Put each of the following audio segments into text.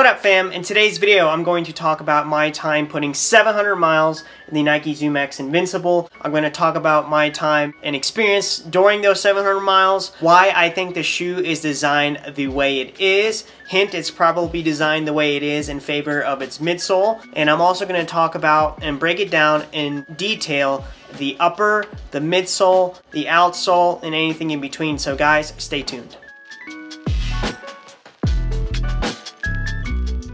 What up fam? In today's video I'm going to talk about my time putting 700 miles in the Nike Zoom X Invincible. I'm going to talk about my time and experience during those 700 miles, why I think the shoe is designed the way it is. Hint, it's probably designed the way it is in favor of its midsole. And I'm also going to talk about and break it down in detail the upper, the midsole, the outsole, and anything in between. So guys, stay tuned.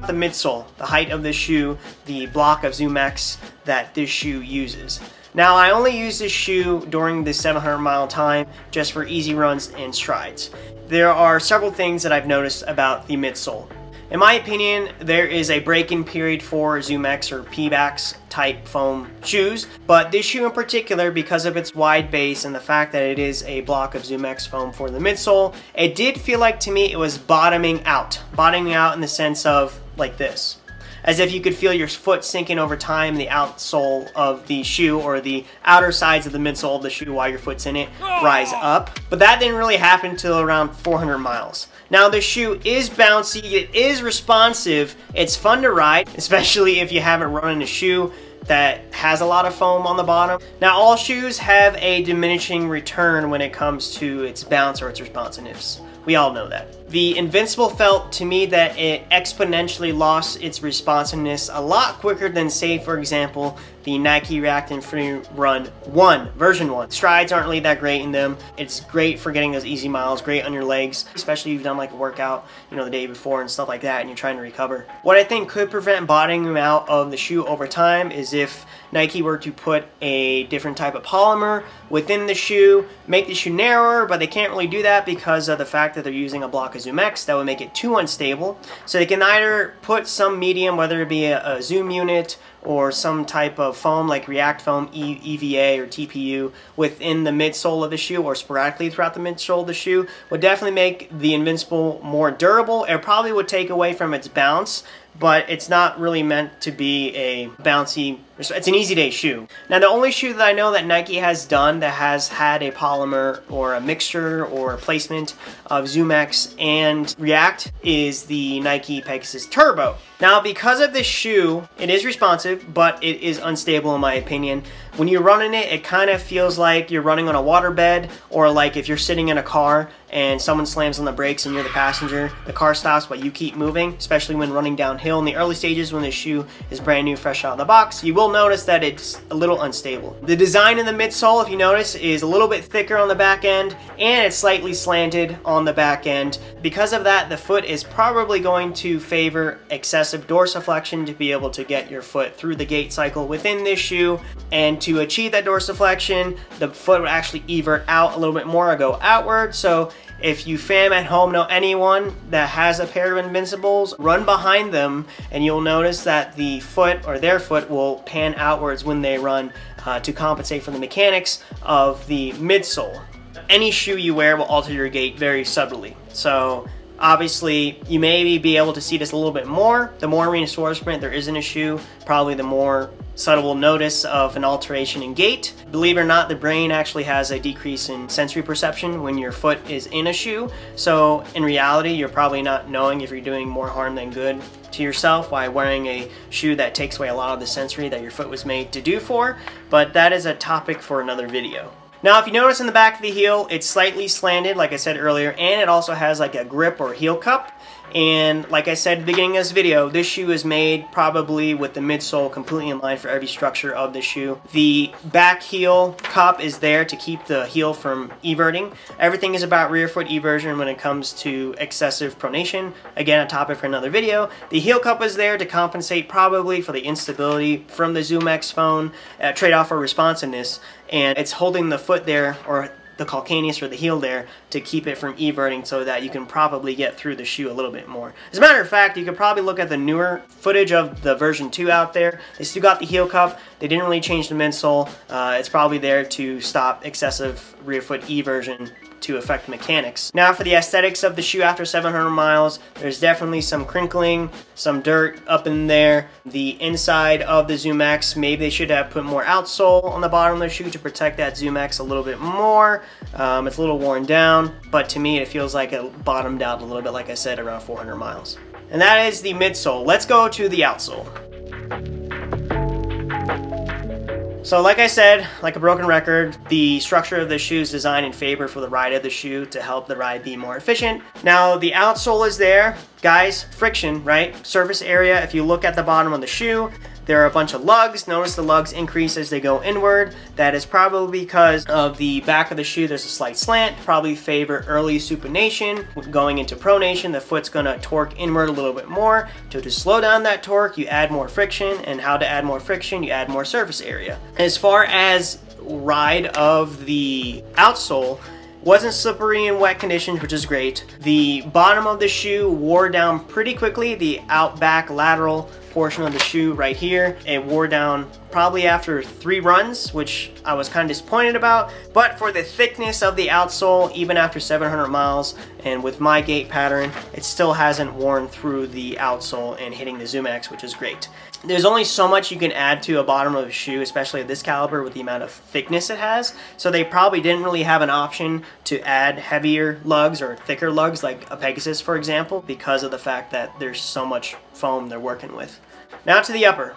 The midsole, the height of the shoe, the block of ZoomX that this shoe uses. Now I only use this shoe during the 700 mile time just for easy runs and strides. There are several things that I've noticed about the midsole. In my opinion, there is a break-in period for ZoomX or Pebax type foam shoes, but this shoe in particular, because of its wide base and the fact that it is a block of ZoomX foam for the midsole, it did feel like to me it was bottoming out. Bottoming out in the sense of like this as if you could feel your foot sinking over time the outsole of the shoe or the outer sides of the midsole of the shoe while your foot's in it rise oh. up. But that didn't really happen until around 400 miles. Now the shoe is bouncy, it is responsive, it's fun to ride, especially if you haven't run in a shoe that has a lot of foam on the bottom. Now all shoes have a diminishing return when it comes to its bounce or its responsiveness. We all know that. The Invincible felt to me that it exponentially lost its responsiveness a lot quicker than say for example the Nike React and Free Run 1, version 1. Strides aren't really that great in them. It's great for getting those easy miles, great on your legs, especially if you've done like a workout, you know, the day before and stuff like that and you're trying to recover. What I think could prevent bottoming out of the shoe over time is if Nike were to put a different type of polymer within the shoe, make the shoe narrower, but they can't really do that because of the fact that they're using a block of Zoom X that would make it too unstable. So they can either put some medium, whether it be a, a Zoom unit or some type of foam like React Foam e EVA or TPU within the midsole of the shoe or sporadically throughout the midsole of the shoe would definitely make the Invincible more durable. It probably would take away from its bounce but it's not really meant to be a bouncy, it's an easy day shoe. Now the only shoe that I know that Nike has done that has had a polymer or a mixture or a placement of ZoomX and React is the Nike Pegasus Turbo. Now because of this shoe, it is responsive, but it is unstable in my opinion. When you're running it, it kind of feels like you're running on a waterbed or like if you're sitting in a car and someone slams on the brakes and you're the passenger, the car stops but you keep moving, especially when running downhill in the early stages when the shoe is brand new, fresh out of the box, you will notice that it's a little unstable. The design in the midsole, if you notice, is a little bit thicker on the back end and it's slightly slanted on the back end. Because of that, the foot is probably going to favor excessive dorsiflexion to be able to get your foot through the gait cycle within this shoe and to achieve that dorsiflexion, the foot would actually evert out a little bit more or go outward. So if you fam at home know anyone that has a pair of Invincibles, run behind them and you'll notice that the foot or their foot will pan outwards when they run uh, to compensate for the mechanics of the midsole. Any shoe you wear will alter your gait very subtly. So Obviously, you may be able to see this a little bit more. The more reinforcement there is in a shoe, probably the more subtle notice of an alteration in gait. Believe it or not, the brain actually has a decrease in sensory perception when your foot is in a shoe. So in reality, you're probably not knowing if you're doing more harm than good to yourself by wearing a shoe that takes away a lot of the sensory that your foot was made to do for. But that is a topic for another video. Now, if you notice in the back of the heel, it's slightly slanted, like I said earlier, and it also has like a grip or heel cup. And like I said at the beginning of this video, this shoe is made probably with the midsole completely in line for every structure of the shoe. The back heel cup is there to keep the heel from everting. Everything is about rear foot eversion when it comes to excessive pronation. Again, a topic for another video. The heel cup is there to compensate probably for the instability from the ZoomX foam, uh, trade-off for responsiveness. And it's holding the foot there, or the calcaneus or the heel there to keep it from everting so that you can probably get through the shoe a little bit more. As a matter of fact, you could probably look at the newer footage of the version 2 out there. They still got the heel cup. They didn't really change the midsole. Uh, it's probably there to stop excessive rear foot eversion to affect mechanics. Now for the aesthetics of the shoe after 700 miles, there's definitely some crinkling, some dirt up in there. The inside of the ZoomX, maybe they should have put more outsole on the bottom of the shoe to protect that ZoomX a little bit more. Um, it's a little worn down, but to me it feels like it bottomed out a little bit, like I said, around 400 miles. and that is the midsole. Let's go to the outsole. So like I said, like a broken record, the structure of the shoe is designed in favor for the ride of the shoe to help the ride be more efficient. Now the outsole is there. Guys, friction, right? Surface area, if you look at the bottom of the shoe, there are a bunch of lugs. Notice the lugs increase as they go inward. That is probably because of the back of the shoe. There's a slight slant, probably favor early supination. Going into pronation, the foot's gonna torque inward a little bit more. So to slow down that torque, you add more friction. And how to add more friction? You add more surface area. As far as ride of the outsole, wasn't slippery in wet conditions, which is great. The bottom of the shoe wore down pretty quickly. The out back lateral portion of the shoe right here. It wore down probably after three runs, which I was kind of disappointed about. But for the thickness of the outsole, even after 700 miles, and with my gait pattern, it still hasn't worn through the outsole and hitting the ZoomX, which is great. There's only so much you can add to a bottom of a shoe, especially this caliber with the amount of thickness it has. So they probably didn't really have an option to add heavier lugs or thicker lugs like a Pegasus, for example, because of the fact that there's so much foam they're working with. Now to the upper.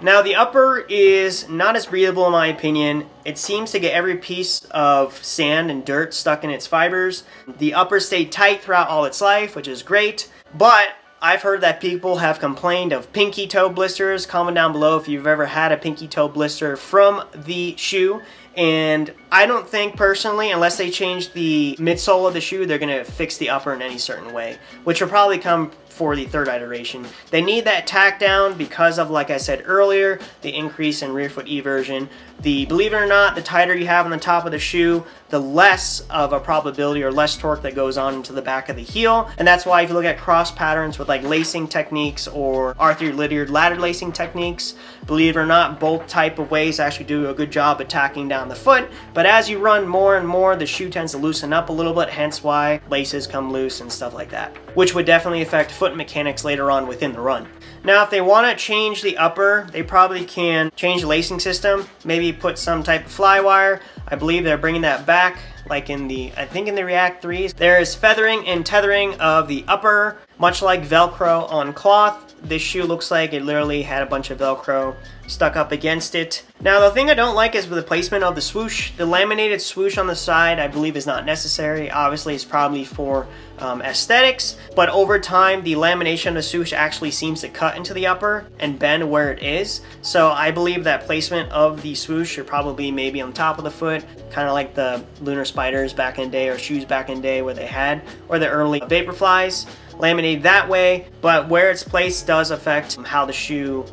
Now the upper is not as breathable in my opinion. It seems to get every piece of sand and dirt stuck in its fibers. The upper stayed tight throughout all its life, which is great. But I've heard that people have complained of pinky toe blisters. Comment down below if you've ever had a pinky toe blister from the shoe. And I don't think personally, unless they change the midsole of the shoe, they're to fix the upper in any certain way, which will probably come for the third iteration. They need that tack down because of, like I said earlier, the increase in rear foot eversion. The, believe it or not, the tighter you have on the top of the shoe, the less of a probability or less torque that goes on into the back of the heel. And that's why if you look at cross patterns with like lacing techniques or Arthur Lydiard ladder lacing techniques, believe it or not, both type of ways actually do a good job attacking down the foot. But as you run more and more, the shoe tends to loosen up a little bit, hence why laces come loose and stuff like that, which would definitely affect foot mechanics later on within the run. Now, if they want to change the upper, they probably can change the lacing system, maybe put some type of fly wire. I believe they're bringing that back, like in the, I think in the React 3s. There is feathering and tethering of the upper, much like Velcro on cloth. This shoe looks like it literally had a bunch of Velcro stuck up against it. Now the thing I don't like is the placement of the swoosh. The laminated swoosh on the side I believe is not necessary. Obviously it's probably for um, aesthetics, but over time the lamination of the swoosh actually seems to cut into the upper and bend where it is. So I believe that placement of the swoosh should probably maybe on top of the foot, kind of like the Lunar Spiders back in the day or shoes back in the day where they had, or the early Vaporflies laminated that way, but where it's placed does affect how the shoe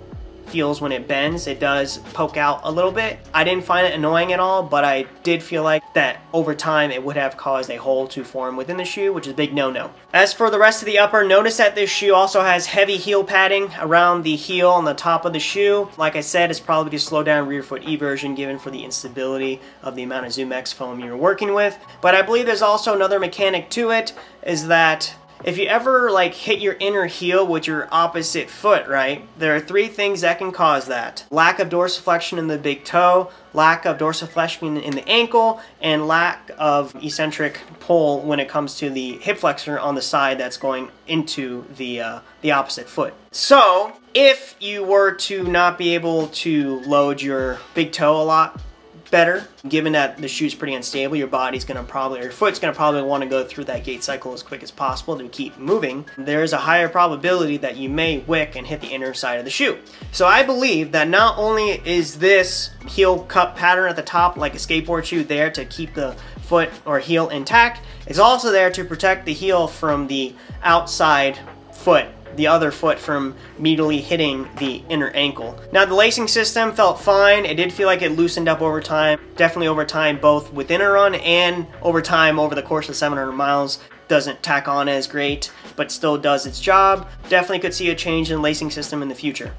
feels when it bends. It does poke out a little bit. I didn't find it annoying at all, but I did feel like that over time it would have caused a hole to form within the shoe, which is a big no-no. As for the rest of the upper, notice that this shoe also has heavy heel padding around the heel on the top of the shoe. Like I said, it's probably to slow down rear foot eversion given for the instability of the amount of ZoomX foam you're working with. But I believe there's also another mechanic to it, is that if you ever like hit your inner heel with your opposite foot, right, there are three things that can cause that. Lack of dorsiflexion in the big toe, lack of dorsiflexion in the ankle, and lack of eccentric pull when it comes to the hip flexor on the side that's going into the, uh, the opposite foot. So, if you were to not be able to load your big toe a lot, better. Given that the shoe's pretty unstable, your body's gonna probably, or your foot's gonna probably wanna go through that gait cycle as quick as possible to keep moving. There's a higher probability that you may wick and hit the inner side of the shoe. So I believe that not only is this heel cup pattern at the top like a skateboard shoe there to keep the foot or heel intact, it's also there to protect the heel from the outside foot the other foot from immediately hitting the inner ankle. Now the lacing system felt fine. It did feel like it loosened up over time. Definitely over time, both within a run and over time over the course of 700 miles. Doesn't tack on as great, but still does its job. Definitely could see a change in lacing system in the future.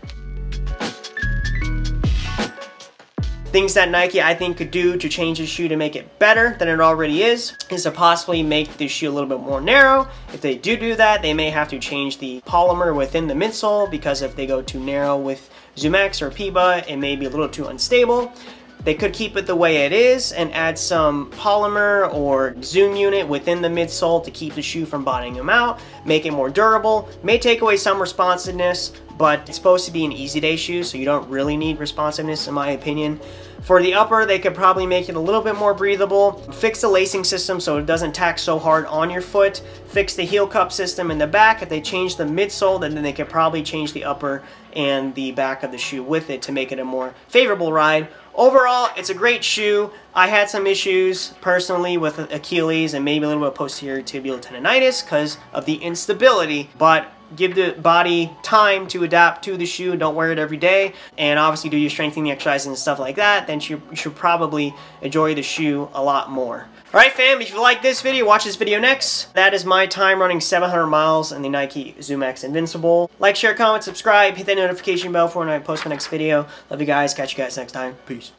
Things that Nike I think could do to change the shoe to make it better than it already is, is to possibly make the shoe a little bit more narrow. If they do do that, they may have to change the polymer within the midsole because if they go too narrow with ZoomX or PEBA, it may be a little too unstable. They could keep it the way it is and add some polymer or zoom unit within the midsole to keep the shoe from bottoming them out, make it more durable, may take away some responsiveness, but it's supposed to be an easy day shoe, so you don't really need responsiveness in my opinion. For the upper, they could probably make it a little bit more breathable, fix the lacing system so it doesn't tack so hard on your foot, fix the heel cup system in the back. If they change the midsole, then they could probably change the upper and the back of the shoe with it to make it a more favorable ride. Overall, it's a great shoe. I had some issues personally with Achilles and maybe a little bit of posterior tibial tendonitis because of the instability, but give the body time to adapt to the shoe. Don't wear it every day. And obviously do your strengthening exercises and stuff like that. Then you should probably enjoy the shoe a lot more. Alright fam, if you like this video, watch this video next. That is my time running 700 miles in the Nike ZoomX Invincible. Like, share, comment, subscribe, hit that notification bell for when I post my next video. Love you guys. Catch you guys next time. Peace.